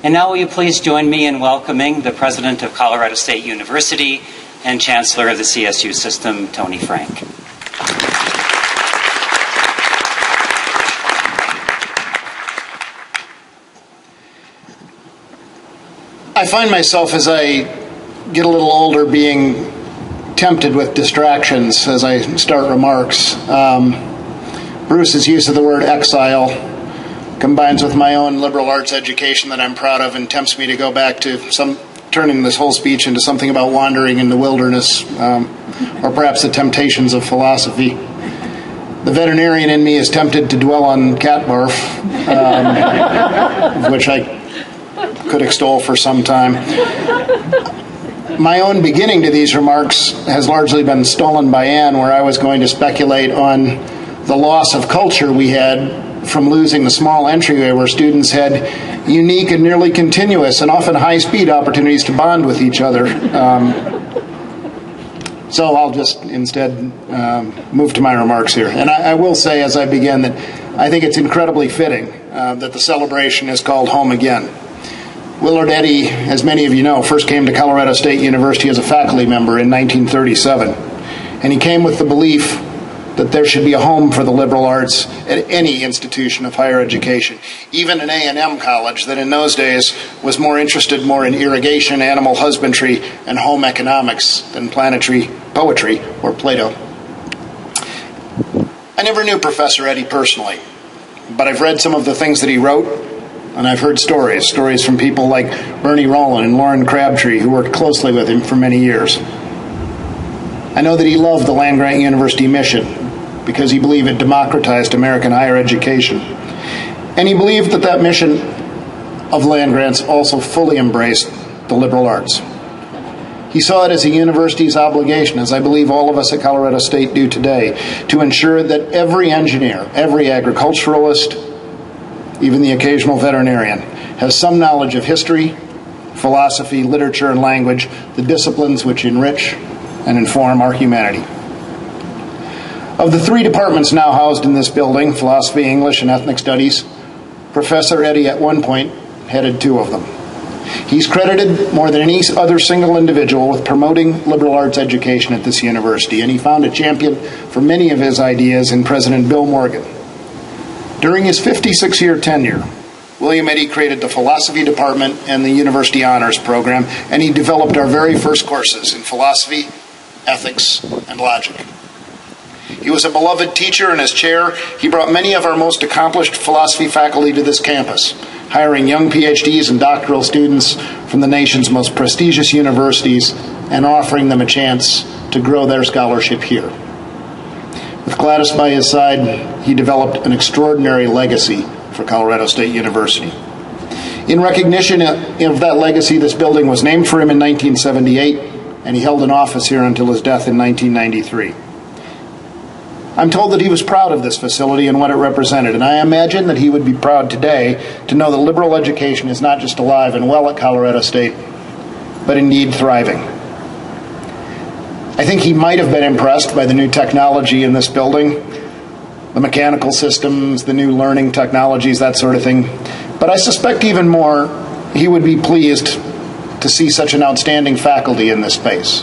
And now will you please join me in welcoming the President of Colorado State University and Chancellor of the CSU system, Tony Frank. I find myself as I get a little older being tempted with distractions as I start remarks. Um, Bruce's use of the word exile combines with my own liberal arts education that I'm proud of and tempts me to go back to some turning this whole speech into something about wandering in the wilderness um, or perhaps the temptations of philosophy. The veterinarian in me is tempted to dwell on cat barf, um, which I could extol for some time. My own beginning to these remarks has largely been stolen by Ann, where I was going to speculate on the loss of culture we had from losing the small entryway where students had unique and nearly continuous and often high speed opportunities to bond with each other. Um, so I'll just instead um, move to my remarks here. And I, I, will say as I begin that I think it's incredibly fitting uh, that the celebration is called Home Again. Willard Eddy, as many of you know, first came to Colorado State University as a faculty member in 1937. And he came with the belief that there should be a home for the liberal arts at any institution of higher education, even an A&M college that in those days was more interested more in irrigation, animal husbandry, and home economics than planetary poetry or Plato. I never knew Professor Eddy personally, but I've read some of the things that he wrote, and I've heard stories, stories from people like Bernie Rollin and Loren Crabtree, who worked closely with him for many years. I know that he loved the land grant university mission because he believed it democratized American higher education. And he believed that that mission of land grants also fully embraced the liberal arts. He saw it as a university's obligation, as I believe all of us at Colorado State do today, to ensure that every engineer, every agriculturalist, even the occasional veterinarian, has some knowledge of history, philosophy, literature, and language, the disciplines which enrich and inform our humanity. Of the three departments now housed in this building philosophy, English, and ethnic studies Professor Eddy at one point headed two of them. He's credited more than any other single individual with promoting liberal arts education at this university, and he found a champion for many of his ideas in President Bill Morgan. During his 56 year tenure, William Eddy created the philosophy department and the university honors program, and he developed our very first courses in philosophy, ethics, and logic. He was a beloved teacher, and as chair, he brought many of our most accomplished philosophy faculty to this campus, hiring young PhDs and doctoral students from the nation's most prestigious universities and offering them a chance to grow their scholarship here. With Gladys by his side, he developed an extraordinary legacy for Colorado State University. In recognition of that legacy, this building was named for him in 1978, and he held an office here until his death in 1993. I'm told that he was proud of this facility and what it represented, and I imagine that he would be proud today to know that liberal education is not just alive and well at Colorado State, but indeed thriving. I think he might have been impressed by the new technology in this building, the mechanical systems, the new learning technologies, that sort of thing. But I suspect even more, he would be pleased to see such an outstanding faculty in this space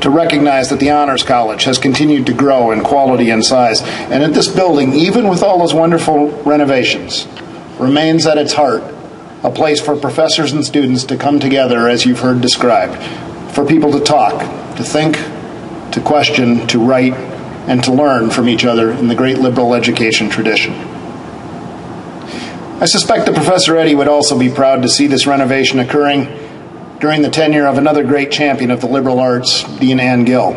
to recognize that the Honors College has continued to grow in quality and size, and that this building, even with all those wonderful renovations, remains at its heart a place for professors and students to come together, as you've heard described, for people to talk, to think, to question, to write, and to learn from each other in the great liberal education tradition. I suspect that Professor Eddy would also be proud to see this renovation occurring during the tenure of another great champion of the liberal arts, Dean Ann Gill.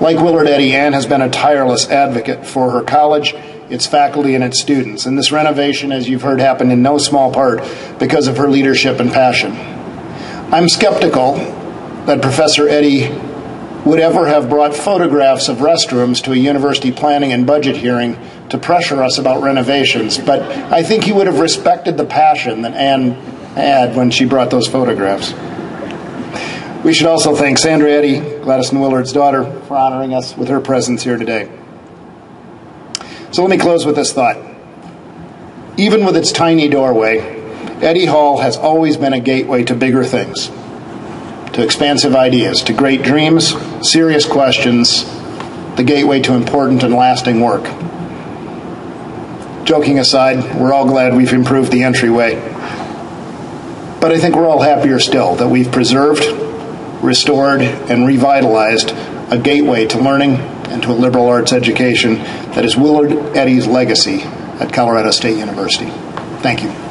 Like Willard Eddy, Ann has been a tireless advocate for her college, its faculty, and its students. And this renovation, as you've heard, happened in no small part because of her leadership and passion. I'm skeptical that Professor Eddy would ever have brought photographs of restrooms to a university planning and budget hearing to pressure us about renovations, but I think he would have respected the passion that Ann had when she brought those photographs. We should also thank Sandra Eddy, Gladys Willard's daughter, for honoring us with her presence here today. So let me close with this thought. Even with its tiny doorway, Eddy Hall has always been a gateway to bigger things, to expansive ideas, to great dreams, serious questions, the gateway to important and lasting work. Joking aside, we're all glad we've improved the entryway. But I think we're all happier still that we've preserved, restored, and revitalized a gateway to learning and to a liberal arts education that is Willard Eddy's legacy at Colorado State University. Thank you.